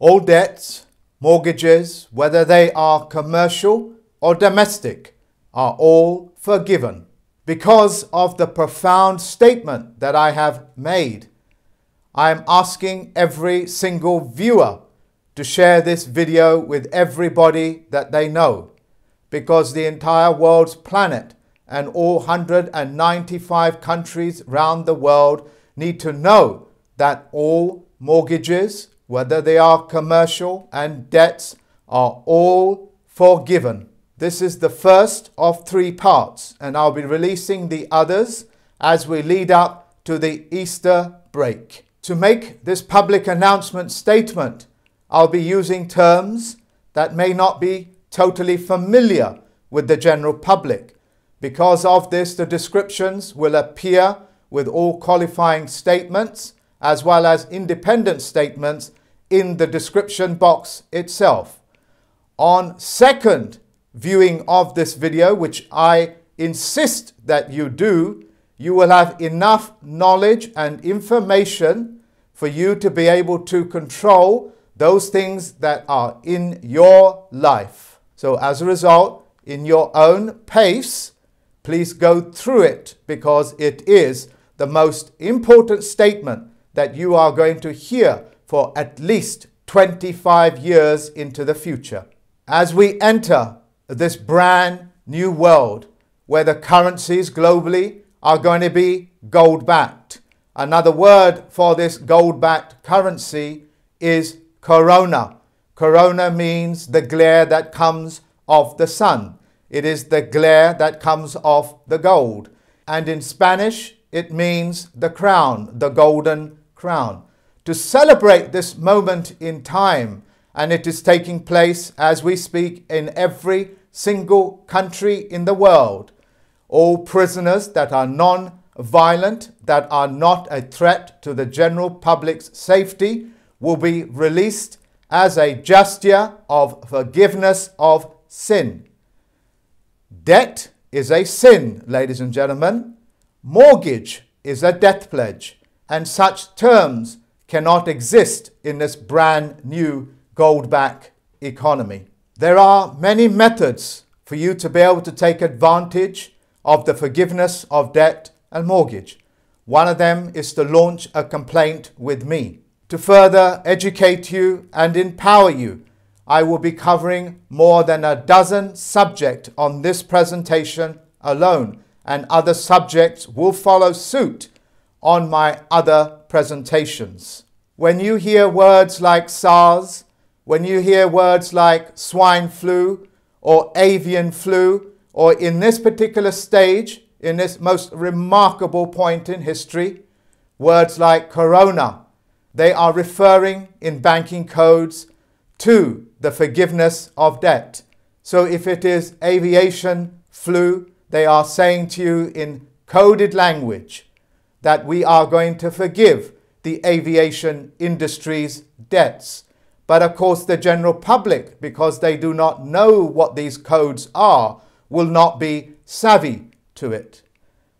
All debts, mortgages, whether they are commercial or domestic, are all forgiven because of the profound statement that I have made. I am asking every single viewer to share this video with everybody that they know because the entire world's planet and all 195 countries around the world need to know that all mortgages, whether they are commercial and debts, are all forgiven. This is the first of three parts, and I'll be releasing the others as we lead up to the Easter break. To make this public announcement statement, I'll be using terms that may not be totally familiar with the general public. Because of this, the descriptions will appear with all qualifying statements as well as independent statements in the description box itself. On second viewing of this video, which I insist that you do, you will have enough knowledge and information for you to be able to control those things that are in your life. So as a result, in your own pace, please go through it because it is the most important statement that you are going to hear for at least 25 years into the future. As we enter this brand new world where the currencies globally are going to be gold backed, another word for this gold backed currency is corona. Corona means the glare that comes of the sun. It is the glare that comes off the gold. And in Spanish, it means the crown, the golden crown. To celebrate this moment in time, and it is taking place as we speak in every single country in the world. All prisoners that are non violent, that are not a threat to the general public's safety, will be released as a gesture of forgiveness of sin. Debt is a sin, ladies and gentlemen. Mortgage is a death pledge, and such terms cannot exist in this brand new gold back economy. There are many methods for you to be able to take advantage of the forgiveness of debt and mortgage. One of them is to launch a complaint with me. To further educate you and empower you I will be covering more than a dozen subjects on this presentation alone, and other subjects will follow suit on my other presentations. When you hear words like SARS, when you hear words like swine flu or avian flu, or in this particular stage, in this most remarkable point in history, words like corona, they are referring in banking codes to the forgiveness of debt. So if it is aviation flu, they are saying to you in coded language that we are going to forgive the aviation industry's debts. But of course, the general public, because they do not know what these codes are, will not be savvy to it.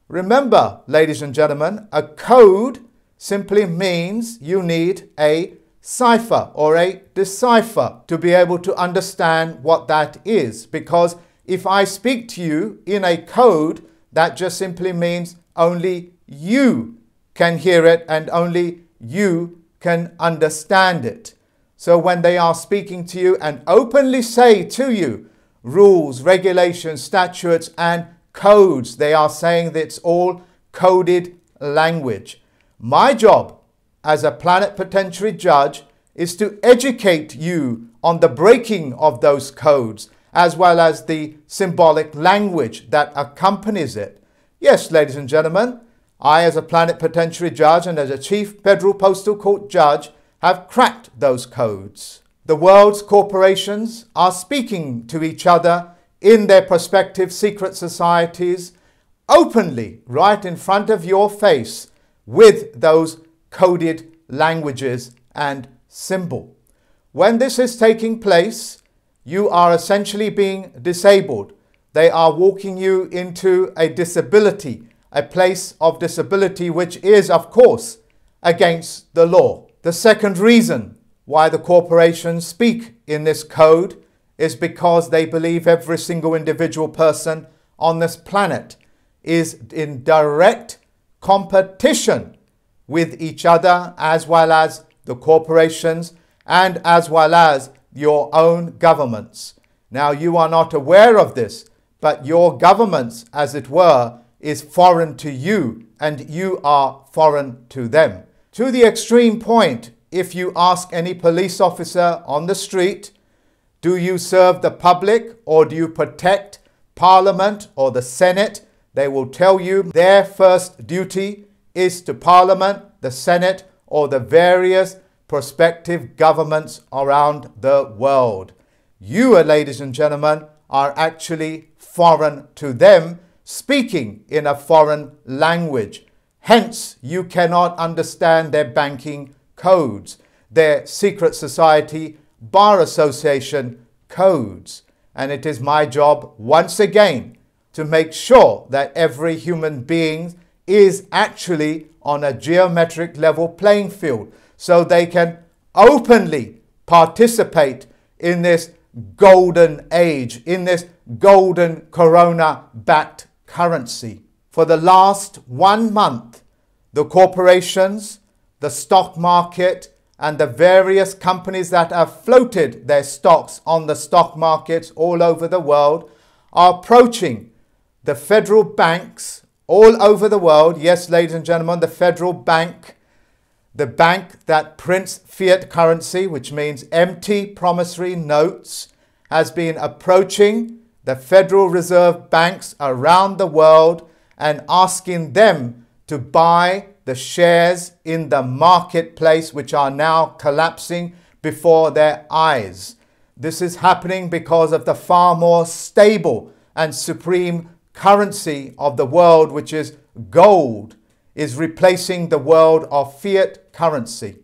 Remember, ladies and gentlemen, a code simply means you need a cipher or a decipher to be able to understand what that is. Because if I speak to you in a code, that just simply means only you can hear it and only you can understand it. So when they are speaking to you and openly say to you rules, regulations, statutes, and codes, they are saying that it's all coded language. My job as a plenipotentiary judge is to educate you on the breaking of those codes as well as the symbolic language that accompanies it. Yes, ladies and gentlemen, I, as a plenipotentiary judge and as a chief federal postal court judge, have cracked those codes. The world's corporations are speaking to each other in their prospective secret societies openly, right in front of your face, with those coded languages and symbol. When this is taking place, you are essentially being disabled. They are walking you into a disability, a place of disability, which is, of course, against the law. The second reason why the corporations speak in this code is because they believe every single individual person on this planet is in direct competition with each other as well as the corporations and as well as your own governments. Now, you are not aware of this, but your governments, as it were, is foreign to you and you are foreign to them. To the extreme point, if you ask any police officer on the street, do you serve the public or do you protect Parliament or the Senate? They will tell you their first duty is to Parliament, the Senate, or the various prospective governments around the world. You, ladies and gentlemen, are actually foreign to them, speaking in a foreign language. Hence, you cannot understand their banking codes, their secret society bar association codes. And it is my job once again to make sure that every human being is actually on a geometric level playing field so they can openly participate in this golden age, in this golden corona backed currency. For the last one month, the corporations, the stock market, and the various companies that have floated their stocks on the stock markets all over the world are approaching the federal banks all over the world. Yes, ladies and gentlemen, the federal bank, the bank that prints fiat currency, which means empty promissory notes, has been approaching the Federal Reserve banks around the world and asking them to buy the shares in the marketplace, which are now collapsing before their eyes. This is happening because of the far more stable and supreme currency of the world, which is gold, is replacing the world of fiat currency.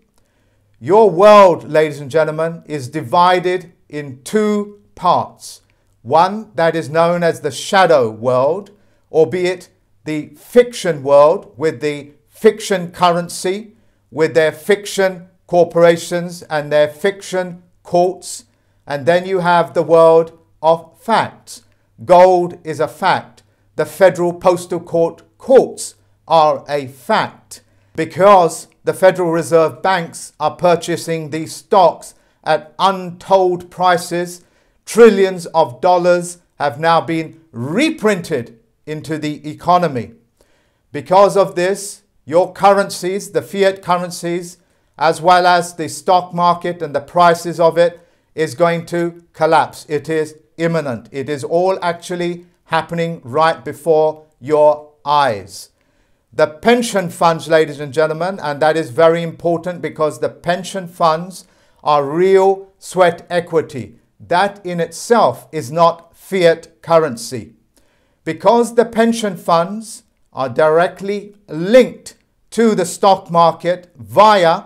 Your world, ladies and gentlemen, is divided in two parts. One that is known as the shadow world, albeit the fiction world with the fiction currency with their fiction corporations and their fiction courts. And then you have the world of facts. Gold is a fact. The Federal Postal Court courts are a fact because the Federal Reserve banks are purchasing these stocks at untold prices. Trillions of dollars have now been reprinted into the economy. Because of this, your currencies, the fiat currencies, as well as the stock market and the prices of it, is going to collapse. It is imminent. It is all actually happening right before your eyes. The pension funds, ladies and gentlemen, and that is very important because the pension funds are real sweat equity. That in itself is not fiat currency. Because the pension funds are directly linked to the stock market via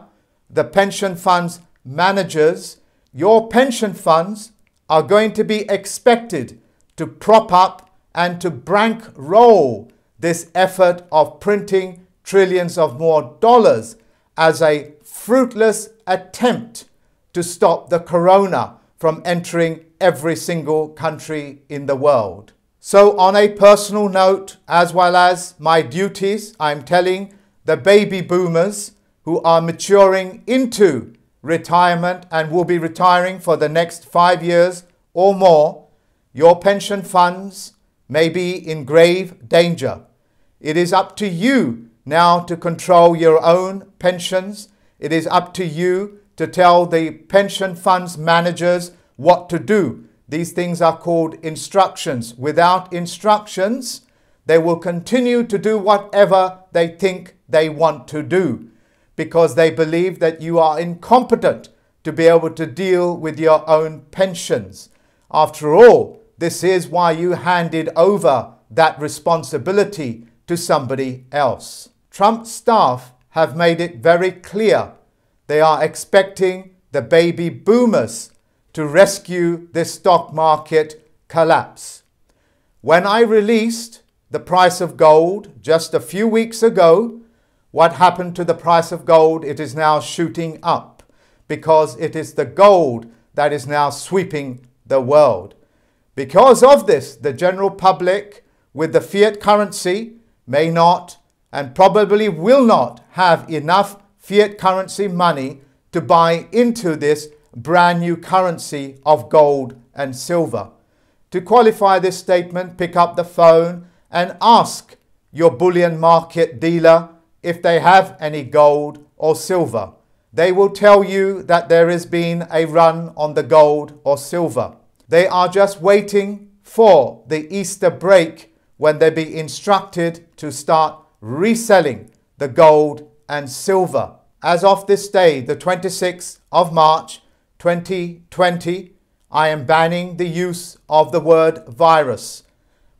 the pension funds managers, your pension funds are going to be expected to prop up and to bankroll this effort of printing trillions of more dollars as a fruitless attempt to stop the corona from entering every single country in the world. So, on a personal note, as well as my duties, I'm telling the baby boomers who are maturing into retirement and will be retiring for the next five years or more, your pension funds may be in grave danger. It is up to you now to control your own pensions. It is up to you to tell the pension funds managers what to do these things are called instructions. Without instructions, they will continue to do whatever they think they want to do because they believe that you are incompetent to be able to deal with your own pensions. After all, this is why you handed over that responsibility to somebody else. Trump staff have made it very clear they are expecting the baby boomers to rescue this stock market collapse. When I released the price of gold just a few weeks ago, what happened to the price of gold? It is now shooting up because it is the gold that is now sweeping the world. Because of this, the general public with the fiat currency may not and probably will not have enough fiat currency money to buy into this brand new currency of gold and silver. To qualify this statement, pick up the phone and ask your bullion market dealer if they have any gold or silver. They will tell you that there has been a run on the gold or silver. They are just waiting for the Easter break when they be instructed to start reselling the gold and silver. As of this day, the 26th of March 2020, I am banning the use of the word virus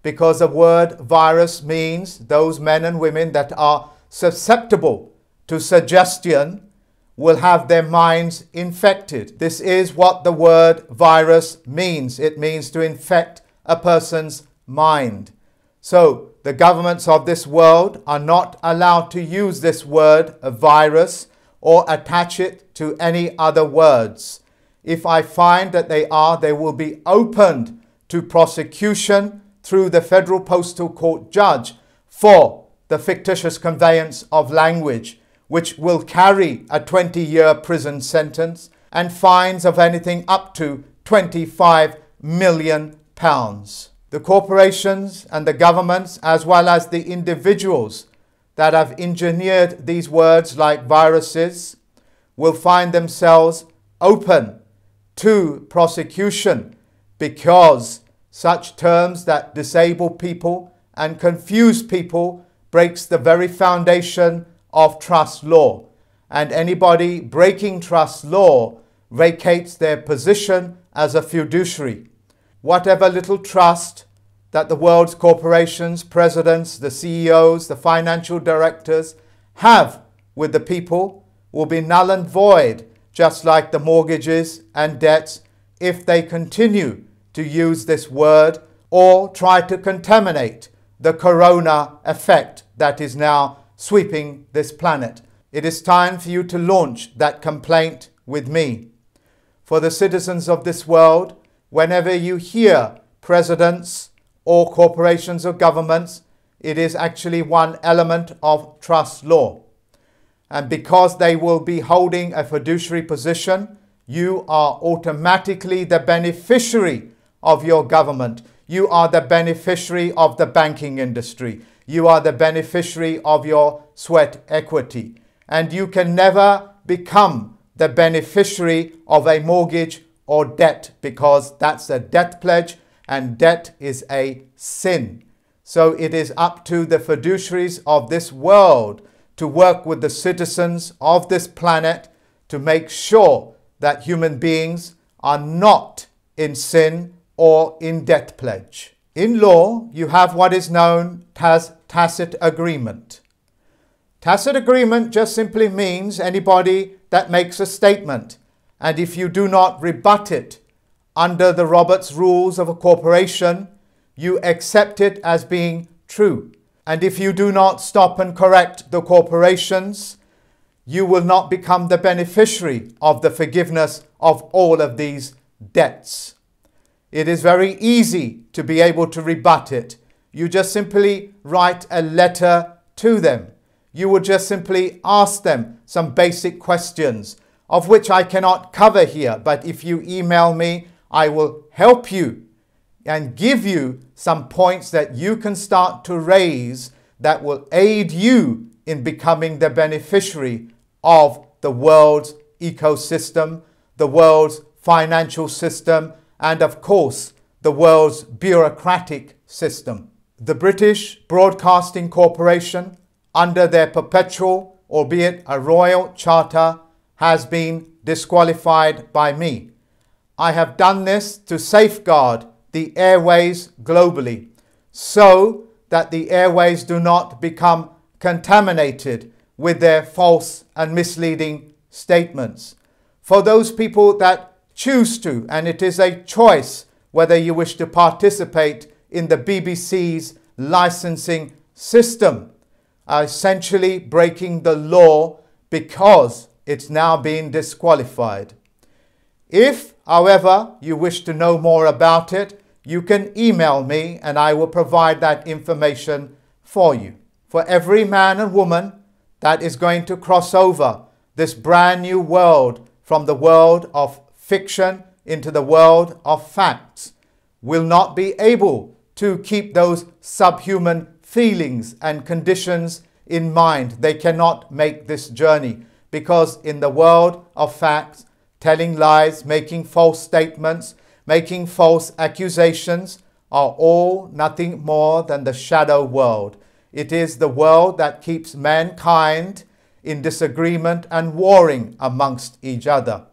because the word virus means those men and women that are susceptible to suggestion will have their minds infected. This is what the word virus means. It means to infect a person's mind. So, the governments of this world are not allowed to use this word virus or attach it to any other words. If I find that they are, they will be opened to prosecution through the Federal Postal Court judge for the fictitious conveyance of language, which will carry a 20 year prison sentence and fines of anything up to 25 million pounds. The corporations and the governments, as well as the individuals that have engineered these words like viruses, will find themselves open to prosecution because such terms that disable people and confuse people breaks the very foundation of trust law. And anybody breaking trust law vacates their position as a fiduciary. Whatever little trust that the world's corporations, presidents, the CEOs, the financial directors have with the people will be null and void, just like the mortgages and debts, if they continue to use this word or try to contaminate the corona effect that is now sweeping this planet. It is time for you to launch that complaint with me. For the citizens of this world, whenever you hear presidents or corporations or governments, it is actually one element of trust law. And because they will be holding a fiduciary position, you are automatically the beneficiary of your government. You are the beneficiary of the banking industry. You are the beneficiary of your sweat equity. And you can never become the beneficiary of a mortgage or debt because that's a debt pledge and debt is a sin. So it is up to the fiduciaries of this world to work with the citizens of this planet to make sure that human beings are not in sin or in debt pledge. In law, you have what is known as tacit agreement. Tacit agreement just simply means anybody that makes a statement, and if you do not rebut it under the Roberts rules of a corporation, you accept it as being true. And if you do not stop and correct the corporations, you will not become the beneficiary of the forgiveness of all of these debts. It is very easy to be able to rebut it. You just simply write a letter to them. You would just simply ask them some basic questions, of which I cannot cover here. But if you email me, I will help you and give you some points that you can start to raise that will aid you in becoming the beneficiary of the world's ecosystem, the world's financial system, and of course, the world's bureaucratic system. The British Broadcasting Corporation, under their perpetual, albeit a royal charter, has been disqualified by me. I have done this to safeguard the airways globally so that the airways do not become contaminated with their false and misleading statements. For those people that choose to, and it is a choice whether you wish to participate in the BBC's licensing system, essentially breaking the law because it's now been disqualified. If, however, you wish to know more about it, you can email me and I will provide that information for you. For every man and woman that is going to cross over this brand new world from the world of fiction into the world of facts will not be able to keep those subhuman feelings and conditions in mind. They cannot make this journey because in the world of facts, telling lies, making false statements, making false accusations are all nothing more than the shadow world. It is the world that keeps mankind in disagreement and warring amongst each other.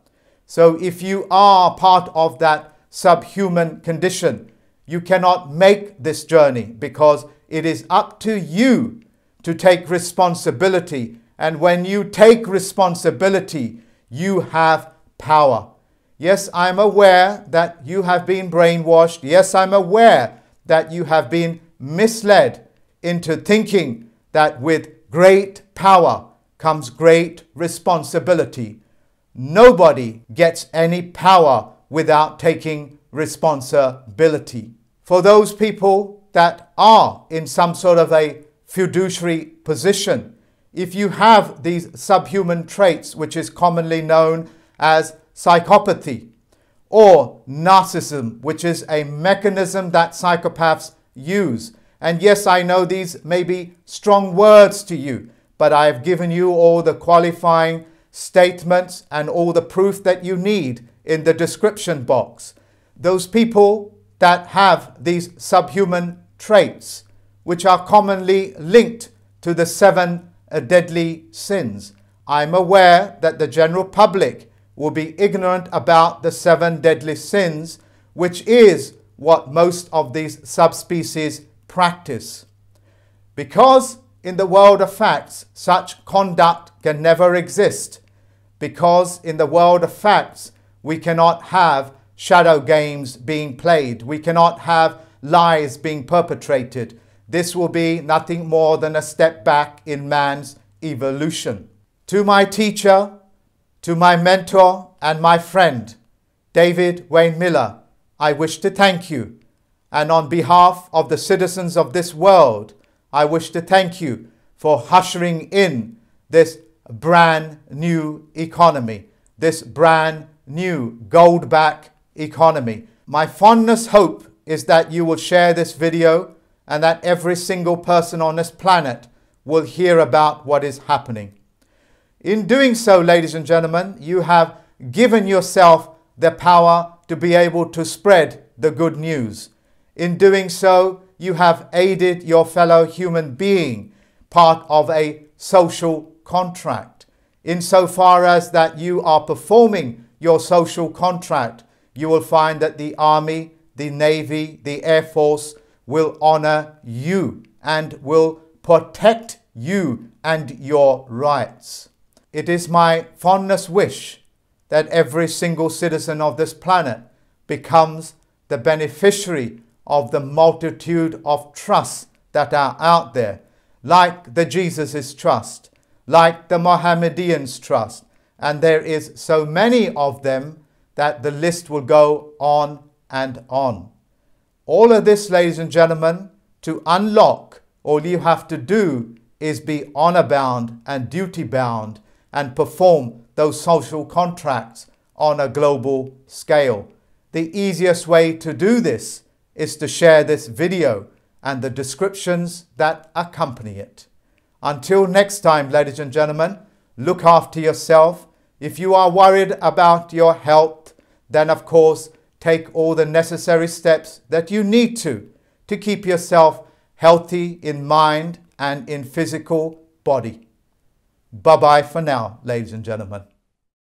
So if you are part of that subhuman condition, you cannot make this journey because it is up to you to take responsibility. And when you take responsibility, you have power. Yes, I'm aware that you have been brainwashed. Yes, I'm aware that you have been misled into thinking that with great power comes great responsibility. Nobody gets any power without taking responsibility. For those people that are in some sort of a fiduciary position, if you have these subhuman traits, which is commonly known as psychopathy or narcissism, which is a mechanism that psychopaths use. And yes, I know these may be strong words to you, but I have given you all the qualifying statements and all the proof that you need in the description box. Those people that have these subhuman traits, which are commonly linked to the seven deadly sins. I'm aware that the general public will be ignorant about the seven deadly sins, which is what most of these subspecies practice. Because in the world of facts, such conduct can never exist. Because in the world of facts, we cannot have shadow games being played. We cannot have lies being perpetrated. This will be nothing more than a step back in man's evolution. To my teacher, to my mentor and my friend, David Wynn Miller, I wish to thank you. And on behalf of the citizens of this world, I wish to thank you for ushering in this brand new economy, this brand new gold back economy. My fondest hope is that you will share this video and that every single person on this planet will hear about what is happening. In doing so, ladies and gentlemen, you have given yourself the power to be able to spread the good news. In doing so, you have aided your fellow human being, part of a social contract. Insofar as that you are performing your social contract, you will find that the Army, the Navy, the Air Force will honor you and will protect you and your rights. It is my fondest wish that every single citizen of this planet becomes the beneficiary of the multitude of trusts that are out there, like the Jesus' trust, like the Mohammedans' trust, and there is so many of them that the list will go on and on. All of this, ladies and gentlemen, to unlock, all you have to do is be honor bound and duty bound and perform those social contracts on a global scale. The easiest way to do this is to share this video and the descriptions that accompany it. Until next time, ladies and gentlemen, look after yourself. If you are worried about your health, then of course take all the necessary steps that you need to to keep yourself healthy in mind and in physical body. Bye bye for now, ladies and gentlemen.